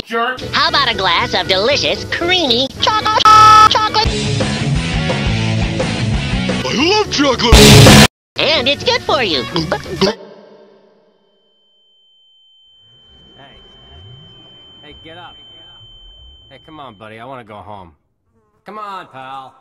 jerk. How about a glass of delicious, creamy chocolate? Chocolate. I love chocolate! And it's good for you. Hey. Hey, get up. Hey, come on, buddy. I want to go home. Come on, pal.